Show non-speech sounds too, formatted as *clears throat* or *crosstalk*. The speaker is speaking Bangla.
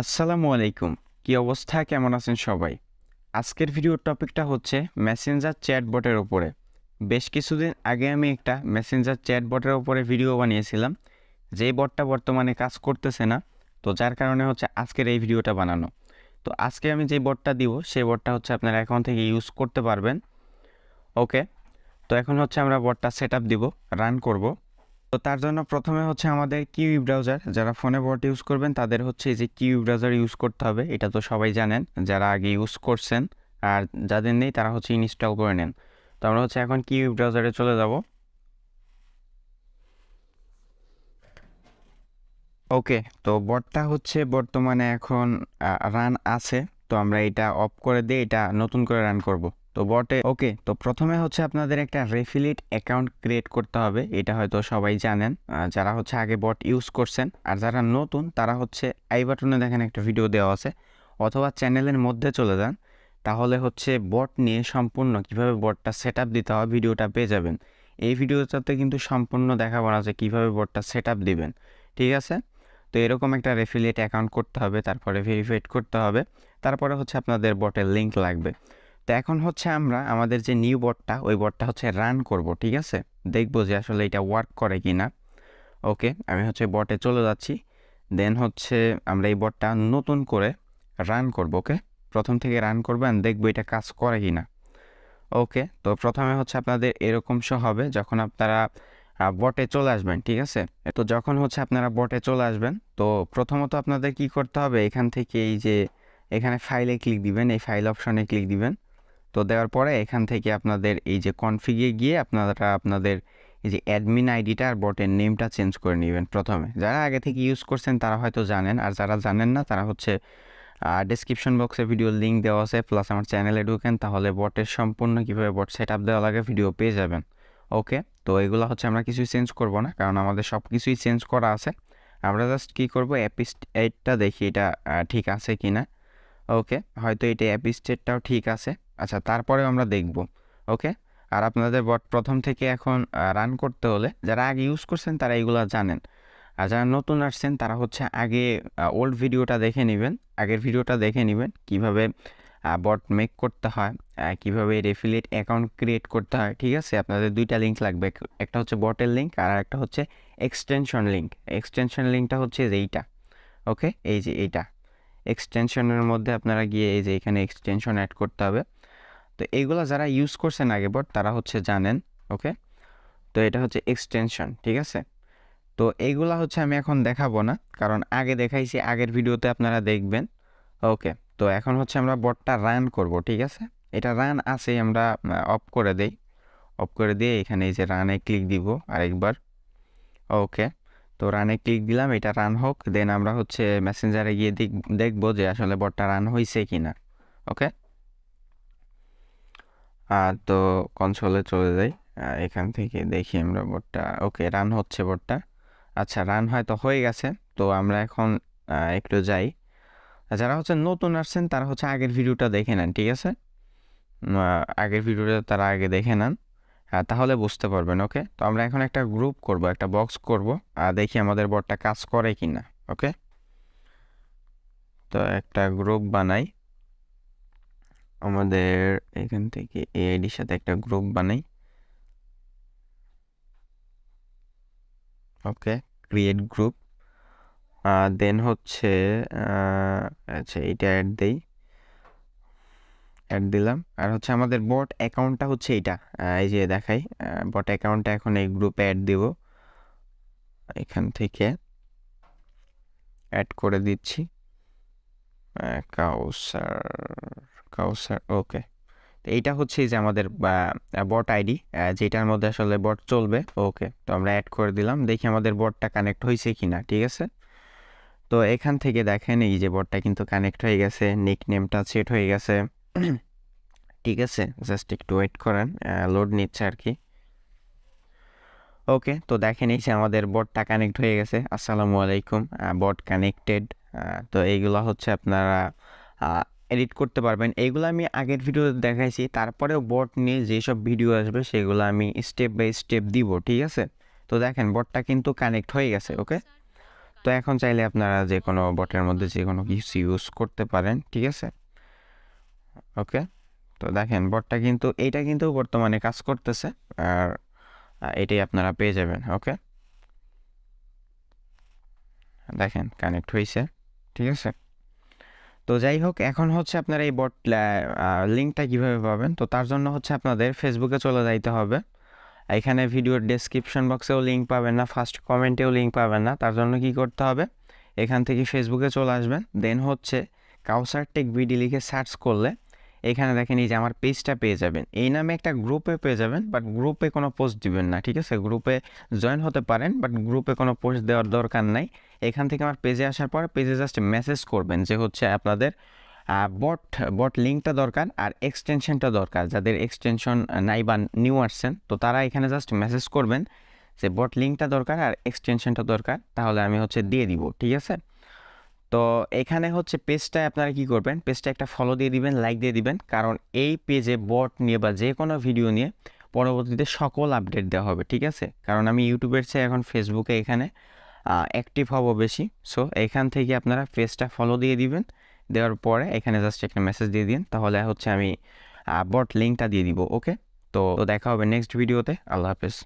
আসসালামু আলাইকুম। কি অবস্থা? কেমন আছেন সবাই? আজকের ভিডিওর টপিকটা হচ্ছে মেসেঞ্জার চ্যাটবটের ওপরে বেশ কিছুদিন আগে আমি একটা মেসেঞ্জার চ্যাটবটের ওপরে ভিডিও বানিয়েছিলাম। যেই বটটা বর্তমানে কাজ করতেছে না, তো যার কারণে হচ্ছে আজকের এই ভিডিওটা বানানো। তো আজকে আমি যে বটটা দিব, সেই বটটা হচ্ছে আপনারা অ্যাকাউন্ট থেকে ইউজ করতে পারবেন। ওকে তো এখন হচ্ছে আমরা বটটা সেট আপ দিব রান করব। তো তার জন্য প্রথমে হচ্ছে আমাদের কিউই ব্রাউজার, যারা ফোনে বট ইউজ করবেন তাদের হচ্ছে এই যে কিউই ব্রাউজার ইউজ করতে হবে, এটা তো সবাই জানেন, যারা আগে ইউজ করছেন আর যাদের নেই তারা হচ্ছে ইনস্টল করে নেন। তো আমরা হচ্ছে এখন কিউই ব্রাউজারে চলে যাব। ওকে, তো বটটা হচ্ছে বর্তমানে এখন রান আছে, তো আমরা এটা অফ করে দিয়ে এটা নতুন করে রান করব। তো বটে। ওকে, তো প্রথমে হচ্ছে আপনাদের একটা রেফিলিট অ্যাকাউন্ট ক্রিয়েট করতে হবে। এটা হয়তো সবাই জানেন। যারা হচ্ছে আগে বট ইউজ করছেন আর যারা নতুন, তারা হচ্ছে আই বাটনে দেখেন একটা ভিডিও দেওয়া আছে। অথবা চ্যানেলের মধ্যে চলে যান। তাহলে হচ্ছে বট নিয়ে সম্পূর্ণ কীভাবে বটটা সেট দিতে হয় ভিডিওটা পেয়ে যাবেন। এই ভিডিওটাতে কিন্তু সম্পূর্ণ দেখাবো না যে কীভাবে বটটা সেট দিবেন। ঠিক আছে? তো এরকম একটা রেফিলিয়েট অ্যাকাউন্ট করতে হবে, তারপরে ভেরিফাইড করতে হবে। তারপরে হচ্ছে আপনাদের বটের লিঙ্ক লাগবে। তো এখন হচ্ছে আমরা আমাদের যে নিউ বটটা ওই বটটা হচ্ছে রান করব, ঠিক আছে? দেখব যে আসলে এটা ওয়ার্ক করে কি না ওকে আমি হচ্ছে বটে চলে যাচ্ছি। দেন হচ্ছে আমরা এই বটটা নতুন করে রান করব ওকে প্রথম থেকে রান করবেন দেখব এটা কাজ করে কি না ওকে তো প্রথমে হচ্ছে আপনাদের এরকম শো হবে যখন আপনারা বটে চলে আসবেন, ঠিক আছে? তো যখন হচ্ছে আপনারা বটে চলে আসবেন, তো প্রথমত আপনাদের কি করতে হবে? এখান থেকে এই যে, এখানে ফাইলে ক্লিক দিবেন, এই ফাইল অপশনে ক্লিক দিবেন। তো দেওয়ার পরে এখান থেকে আপনাদের এই যে কনফিগে গিয়ে আপনারা আপনাদের এই যে অ্যাডমিন আইডিটা আর বটের নেমটা চেঞ্জ করে নেবেন প্রথমে। যারা আগে থেকে ইউজ করছেন তারা হয়তো জানেন, আর যারা জানেন না তারা হচ্ছে ডিসক্রিপশন বক্সে ভিডিও লিঙ্ক দেওয়া আছে প্লাস আমার চ্যানেলে ঢুকেন, তাহলে বটের সম্পূর্ণ কীভাবে বট সেট আপ দেওয়া লাগে ভিডিও পেয়ে যাবেন। ওকে তো এগুলো হচ্ছে আমরা কিছুই চেঞ্জ করব না, কারণ আমাদের সব কিছুই চেঞ্জ করা আছে। আমরা জাস্ট কী করব অ্যাপিস্টেটটা দেখি এটা ঠিক আছে কি না ওকে হয়তো এটা অ্যাপিস্টেটটাও ঠিক আছে। আচ্ছা তারপরেও আমরা দেখব, ওকে? আর আপনাদের বট, প্রথম থেকে এখন রান করতে হলে যারা আগে ইউজ করছেন তারা এগুলো জানেন। আর যারা নতুন আসছেন তারা হচ্ছে আগে ওল্ড ভিডিওটা দেখে নেবেন, আগের ভিডিওটা দেখে নেবেন, কীভাবে বট মেক করতে হয় কীভাবে রেফিলেট অ্যাকাউন্ট ক্রিয়েট করতে হয়, ঠিক আছে? আপনাদের দুইটা লিঙ্ক লাগবে একটা হচ্ছে বটের লিঙ্ক আর একটা হচ্ছে এক্সটেনশন লিঙ্ক এক্সটেনশন লিঙ্কটা হচ্ছে যে এইটা, ওকে? এই যে এইটা। এক্সটেনশনের মধ্যে আপনারা গিয়ে এই যে এখানে এক্সটেনশন অ্যাড করতে হবে। তো এইগুলো যারা ইউজ করছেন আগে বট তারা হচ্ছে জানেন ওকে তো এটা হচ্ছে এক্সটেনশন ঠিক আছে? তো এইগুলা হচ্ছে আমি এখন দেখাবো না, কারণ আগে দেখাইছি, আগের ভিডিওতে আপনারা দেখবেন ওকে তো এখন হচ্ছে আমরা বটটা রান করব, ঠিক আছে? এটা রান আছে আমরা অফ করে দেই অফ করে দিয়ে এখানে এই যে রানে ক্লিক দিব আরেকবার ওকে তো রানে ক্লিক দিলাম, এটা রান হোক দেন আমরা হচ্ছে মেসেঞ্জারে গিয়ে দেখ- দেখব যে আসলে বটটা রান হয়েছে কি না ওকে তো কনসোলে চলে যাই। এখান থেকে দেখি আমরা বটটা ওকে রান হচ্ছে বটটা আচ্ছা রান হয়তো হয়ে গেছে। তো আমরা এখন একটু যাই। যারা হচ্ছে নতুন আসছেন, তারা হচ্ছে আগের ভিডিওটা দেখে নেন, ঠিক আছে? আগের ভিডিওটা তারা আগে দেখে নেন। তাহলে বুঝতে পারবেন ওকে তো আমরা এখন একটা গ্রুপ করব, একটা বক্স করব, আর দেখি আমাদের বটটা কাজ করে কি না ওকে তো একটা গ্রুপ বানাই। আমাদের এখান থেকে এআইডির সাথে একটা গ্রুপ বানাই। ওকে ক্রিয়েট গ্রুপ দেন হচ্ছে আচ্ছা এটা অ্যাড দেই। অ্যাড দিলাম। আর হচ্ছে আমাদের বট অ্যাকাউন্টটা হচ্ছে এইটা। এই যে দেখাই বট অ্যাকাউন্টটা এখন এই গ্রুপে অ্যাড দিব। এখান থেকে অ্যাড করে দিচ্ছি। কাউসার কাউসার, ওকে। তো এইটা হচ্ছে যে আমাদের বট আইডি যেটার মধ্যে আসলে বট চলবে, ওকে। তো আমরা অ্যাড করে দিলাম, দেখি আমাদের বটটা কানেক্ট হয়েছে কি না ঠিক আছে? তো এখান থেকে দেখেন, এই যে বটটা কিন্তু কানেক্ট হয়ে গেছে নিক নেমটা সেট হয়ে গেছে। *clears throat* ঠিক আছে? জাস্ট একটু ওয়েট করেন লোড নিচ্ছে আর কি। ওকে, তো দেখেন এই যে আমাদের বটটা কানেক্ট হয়ে গেছে, আসসালামু আলাইকুম বট কানেক্টেড তো এইগুলো হচ্ছে আপনারা এডিট করতে পারবেন। এইগুলো আমি আগের ভিডিওতে দেখাইছি, তারপরেও বট নিয়ে যেসব ভিডিও আসবে, সেগুলো আমি স্টেপ বাই স্টেপ দিব, ঠিক আছে? তো দেখেন বটটা কিন্তু কানেক্ট হয়ে গেছে ওকে তো এখন চাইলে আপনারা যে কোনো বটের মধ্যে যে কোনো কিছু ইউজ করতে পারেন, ঠিক আছে? ওকে তো দেখেন বটটা কিন্তু এইটা কিন্তু বর্তমানে কাজ করতেছে, আর এটাই আপনারা পেয়ে যাবেন ওকে দেখেন কানেক্ট হয়েছে ঠিক আছে? তো যাই হোক, এখন হচ্ছে আপনারা এই বট লিঙ্কটা কীভাবে পাবেন? তো তার জন্য হচ্ছে আপনাদের ফেসবুকে চলে যাইতে হবে। এখানে ভিডিওর ডেসক্রিপশন বক্সেও লিঙ্ক পাবেন না ফার্স্ট কমেন্টেও লিঙ্ক পাবেন না। তার জন্য কি করতে হবে? এখান থেকে ফেসবুকে চলে আসবেন। দেন হচ্ছে কাউসার টেক বিডি লিখে সার্চ করলে এখানে দেখেন এই যে আমার পেজটা পেয়ে যাবেন। এই নামে একটা গ্রুপে পেয়ে যাবেন বাট গ্রুপে কোনো পোস্ট দিবেন না, ঠিক আছে? গ্রুপে জয়েন হতে পারেন বাট গ্রুপে কোনো পোস্ট দেওয়ার দরকার নাই। এখান থেকে আমার পেজে আসার পর পেজে জাস্ট মেসেজ করবেন যে হচ্ছে আপনাদের বট বট লিঙ্কটা দরকার আর এক্সটেনশনটা দরকার। যাদের এক্সটেনশন নাই বা নিউ আসছেন, তো তারা এখানে জাস্ট মেসেজ করবেন যে বট লিঙ্কটা দরকার আর এক্সটেনশনটা দরকার, তাহলে আমি হচ্ছে দিয়ে দিব, ঠিক আছে? তো এখানে হচ্ছে পেজটায় আপনারা কি করবেন? পেজটা একটা ফলো দিয়ে দিবেন লাইক দিয়ে দিবেন। কারণ এই পেজে বট নিয়ে বা যে কোনো ভিডিও নিয়ে পরবর্তীতে সকল আপডেট দেওয়া হবে, ঠিক আছে? কারণ আমি ইউটিউবের চেয়ে এখন ফেসবুকে এখানে অ্যাক্টিভ হব বেশি। সো এখান থেকে আপনারা পেজটা ফলো দিয়ে দিবেন। দেওয়ার পরে এখানে জাস্ট একটা মেসেজ দিয়ে দিন। তাহলে হচ্ছে আমি বট লিঙ্কটা দিয়ে দিব ওকে তো দেখা হবে নেক্সট ভিডিওতে আল্লাহ হাফেজ।